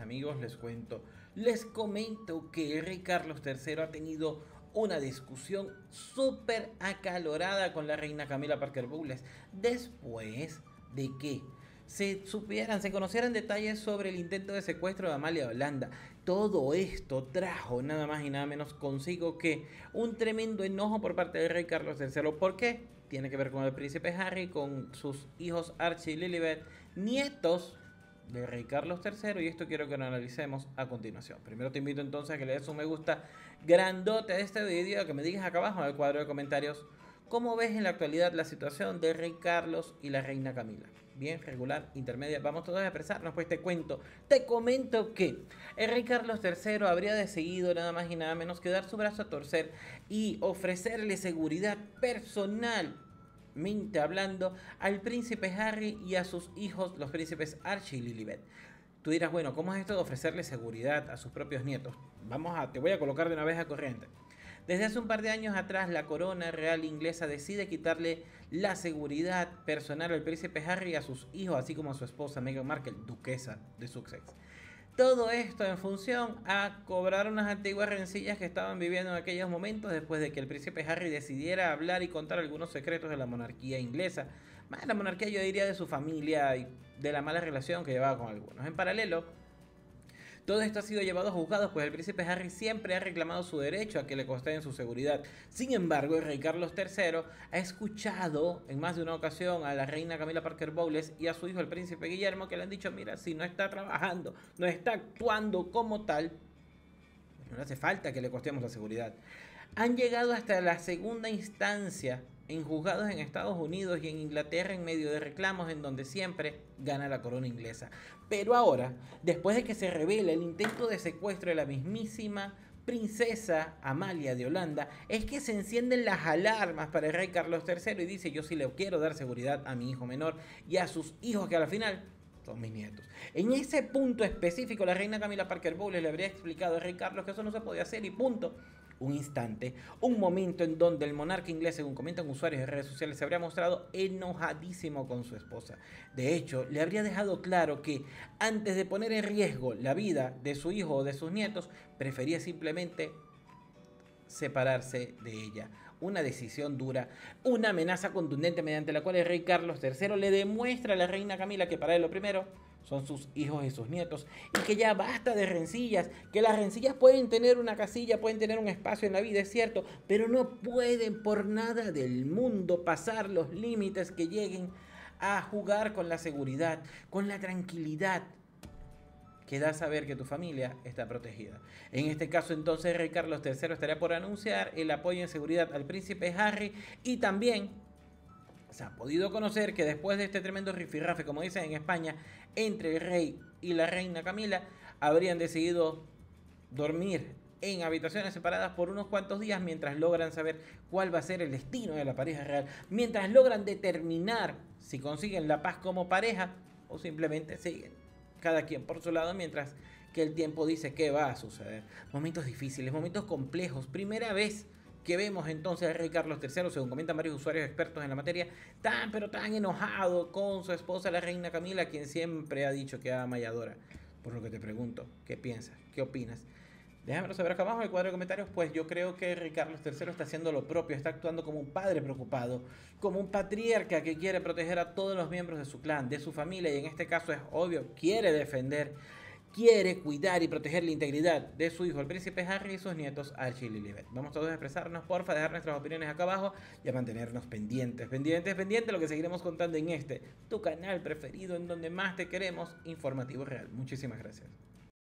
Amigos, les cuento, les comento que rey Carlos III ha tenido una discusión súper acalorada con la reina Camila Parker Bowles después de que se supieran, se conocieran detalles sobre el intento de secuestro de Amalia Holanda. Todo esto trajo nada más y nada menos consigo que un tremendo enojo por parte del rey Carlos III. ¿Por qué? Tiene que ver con el príncipe Harry, con sus hijos Archie y Lilibet, nietos de Rey Carlos III y esto quiero que lo analicemos a continuación. Primero te invito entonces a que le des un me gusta grandote a este video, que me digas acá abajo en el cuadro de comentarios cómo ves en la actualidad la situación de Rey Carlos y la Reina Camila. Bien, regular, intermedia, vamos todos a expresarnos, pues te cuento, te comento que Rey Carlos III habría decidido nada más y nada menos que dar su brazo a torcer y ofrecerle seguridad personal hablando al príncipe Harry y a sus hijos, los príncipes Archie y Lilibet. Tú dirás, bueno, ¿cómo es esto de ofrecerle seguridad a sus propios nietos? Vamos a, te voy a colocar de una vez a corriente. Desde hace un par de años atrás, la corona real inglesa decide quitarle la seguridad personal al príncipe Harry y a sus hijos, así como a su esposa Meghan Markle, duquesa de Sussex. Todo esto en función a cobrar unas antiguas rencillas que estaban viviendo en aquellos momentos después de que el príncipe Harry decidiera hablar y contar algunos secretos de la monarquía inglesa. Más la monarquía yo diría de su familia y de la mala relación que llevaba con algunos. En paralelo, todo esto ha sido llevado a juzgados, pues el príncipe Harry siempre ha reclamado su derecho a que le en su seguridad. Sin embargo, el rey Carlos III ha escuchado en más de una ocasión a la reina Camila Parker Bowles y a su hijo el príncipe Guillermo que le han dicho, mira, si no está trabajando, no está actuando como tal, no hace falta que le costemos la seguridad. Han llegado hasta la segunda instancia en juzgados en Estados Unidos y en Inglaterra en medio de reclamos en donde siempre gana la corona inglesa. Pero ahora, después de que se revela el intento de secuestro de la mismísima princesa Amalia de Holanda, es que se encienden las alarmas para el rey Carlos III y dice yo sí le quiero dar seguridad a mi hijo menor y a sus hijos que al final son mis nietos. En ese punto específico, la reina Camila Parker Bowles le habría explicado al rey Carlos que eso no se podía hacer y punto un instante, un momento en donde el monarca inglés, según comentan usuarios de redes sociales, se habría mostrado enojadísimo con su esposa. De hecho, le habría dejado claro que antes de poner en riesgo la vida de su hijo o de sus nietos, prefería simplemente separarse de ella. Una decisión dura, una amenaza contundente mediante la cual el rey Carlos III le demuestra a la reina Camila que para él lo primero son sus hijos y sus nietos, y que ya basta de rencillas, que las rencillas pueden tener una casilla, pueden tener un espacio en la vida, es cierto, pero no pueden por nada del mundo pasar los límites que lleguen a jugar con la seguridad, con la tranquilidad que da saber que tu familia está protegida. En este caso entonces Rey Carlos III estaría por anunciar el apoyo en seguridad al príncipe Harry y también se ha podido conocer que después de este tremendo rifirrafe, como dicen en España, entre el rey y la reina Camila, habrían decidido dormir en habitaciones separadas por unos cuantos días mientras logran saber cuál va a ser el destino de la pareja real, mientras logran determinar si consiguen la paz como pareja o simplemente siguen cada quien por su lado mientras que el tiempo dice qué va a suceder. Momentos difíciles, momentos complejos, primera vez que vemos entonces al rey Carlos III, según comentan varios usuarios expertos en la materia, tan pero tan enojado con su esposa la reina Camila, quien siempre ha dicho que ama y adora. Por lo que te pregunto, ¿qué piensas? ¿Qué opinas? Déjamelo saber acá abajo en el cuadro de comentarios, pues yo creo que Rey Carlos III está haciendo lo propio, está actuando como un padre preocupado, como un patriarca que quiere proteger a todos los miembros de su clan, de su familia, y en este caso es obvio, quiere defender quiere cuidar y proteger la integridad de su hijo, el príncipe Harry, y sus nietos, Archie y Lilibet. Vamos todos a expresarnos, porfa, dejar nuestras opiniones acá abajo y a mantenernos pendientes, pendientes, pendientes, lo que seguiremos contando en este, tu canal preferido, en donde más te queremos, Informativo Real. Muchísimas gracias.